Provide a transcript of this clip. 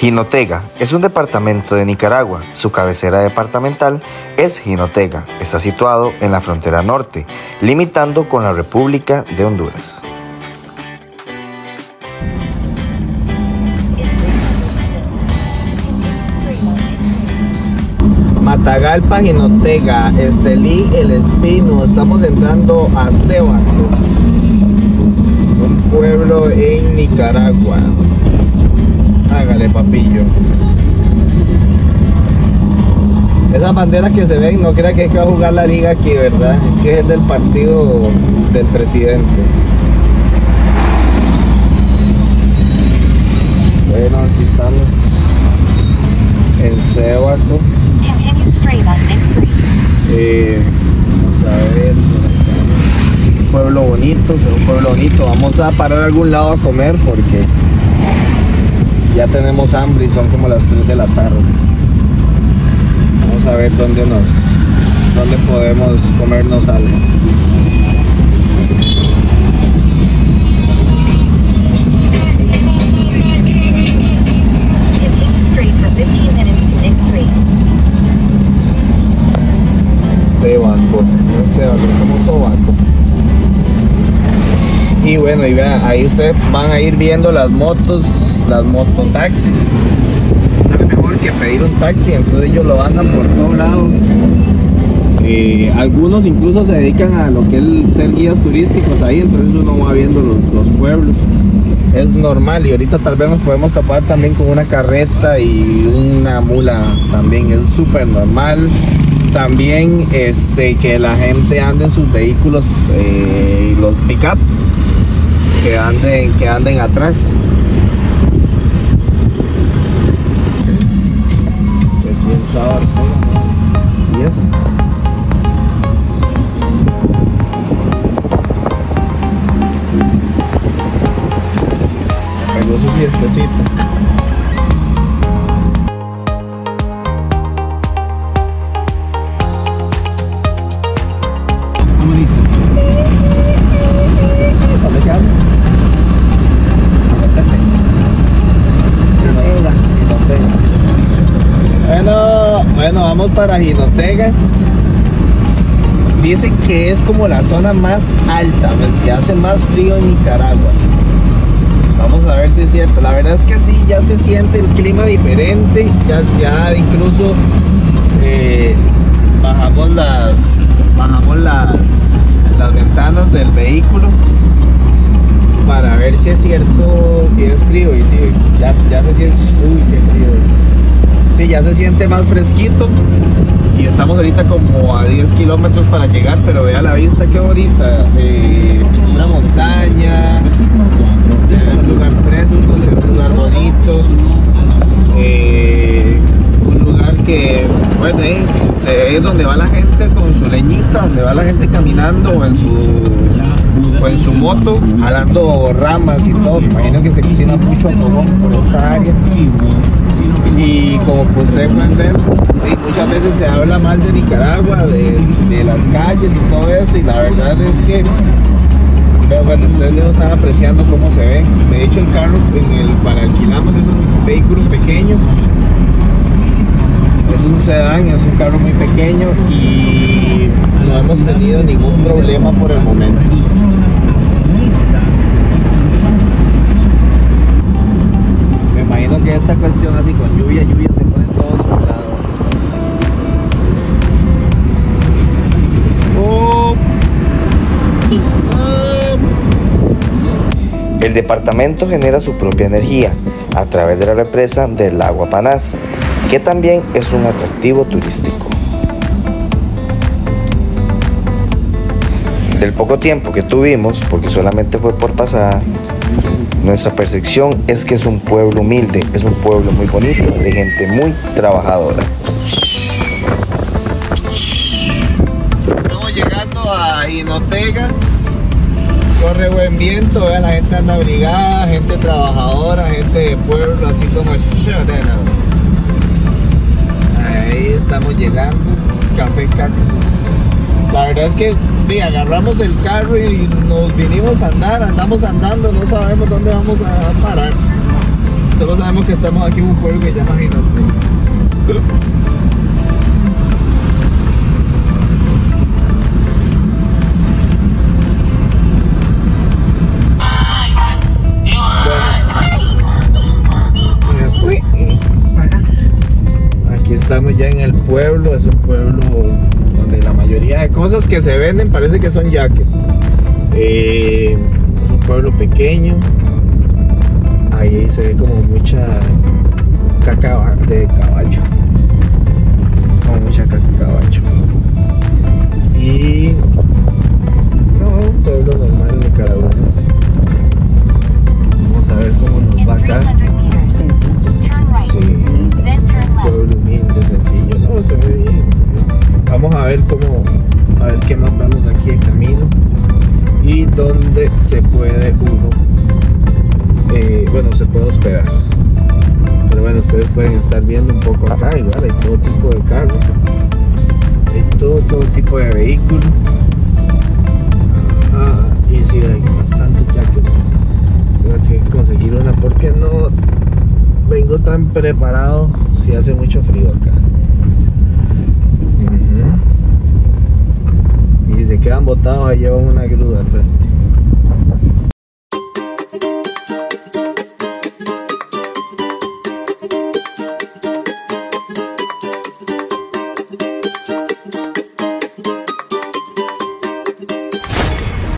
Jinotega es un departamento de Nicaragua. Su cabecera departamental es Jinotega. Está situado en la frontera norte, limitando con la República de Honduras. Matagalpa, Jinotega, Estelí, El Espino. Estamos entrando a Cebaco, un pueblo en Nicaragua. Hágale, papillo. Esas banderas que se ven, no crea que es que va a jugar la liga aquí, ¿verdad? Que es del partido del presidente. Bueno, aquí estamos. En Cebaco. Vamos a ver. Pueblo bonito, ve un pueblo bonito. Vamos a parar a algún lado a comer porque ya tenemos hambre y son como las 3 de la tarde. Vamos a ver dónde nos dónde podemos comernos algo. Y bueno, y vean, ahí ustedes van a ir viendo las motos, las mototaxis. Sabe mejor que pedir un taxi, entonces ellos lo andan por todo lado. Eh, algunos incluso se dedican a lo que es ser guías turísticos ahí, entonces uno va viendo los pueblos. Es normal y ahorita tal vez nos podemos tapar también con una carreta y una mula también, es súper normal. También este, que la gente ande en sus vehículos, eh, los pick-up, que anden, que anden atrás. Y eso. Bueno, vamos para Jinotega. Dicen que es como la zona más alta, que hace más frío en Nicaragua. Vamos a ver si es cierto. La verdad es que sí, ya se siente el clima diferente. Ya, ya incluso eh, bajamos las bajamos las, las ventanas del vehículo para ver si es cierto, si es frío. Y sí, ya, ya se siente. Uy, qué frío. Ya se siente más fresquito. Y estamos ahorita como a 10 kilómetros para llegar, pero vea la vista qué bonita. Eh, una montaña, un lugar fresco, un lugar bonito. eh, un lugar que, bueno, eh, se ve donde va la gente con su leñita, donde va la gente caminando o en su, o en su moto, jalando ramas y todo. Me imagino que se cocina mucho a fogón por esta área. Y como pues ustedes pueden ver, muchas veces se habla mal de Nicaragua, de, de las calles y todo eso, y la verdad es que pero bueno, ustedes no están apreciando cómo se ve. De hecho, el carro en el para alquilamos es un vehículo pequeño. Es un sedán, es un carro muy pequeño y no hemos tenido ningún problema por el momento. Me imagino que esta cuestión así con lluvia, lluvia se pone todo nublado. Oh. Oh. El departamento genera su propia energía a través de la represa del lago Apanás, que también es un atractivo turístico. Del poco tiempo que tuvimos, porque solamente fue por pasada, nuestra percepción es que es un pueblo humilde, es un pueblo muy bonito, de gente muy trabajadora. Estamos llegando a Inotega. corre buen viento, vea, la gente anda abrigada, gente trabajadora, gente de pueblo, así como. Ahí estamos llegando, Café Cactus. La verdad es que sí, agarramos el carro y nos vinimos a andar, andamos andando, no sabemos dónde vamos a parar. Solo sabemos que estamos aquí en un pueblo que ya Aquí estamos ya en el pueblo, es un pueblo donde la mayoría de cosas que se venden parece que son jacket. Eh, es un pueblo pequeño, ahí se ve como mucha caca de caballo, Vamos a ver cómo, a ver qué más vemos aquí en camino y dónde se puede uno, eh, bueno, se puede hospedar. Pero bueno, ustedes pueden estar viendo un poco acá, igual hay todo tipo de carros, hay todo, todo tipo de vehículos. Ah, y sí, hay bastante jackets. Tengo que conseguir una porque no vengo tan preparado si hace mucho frío acá. Ujú. Y si se quedan botados, ahí llevan una grúa al frente.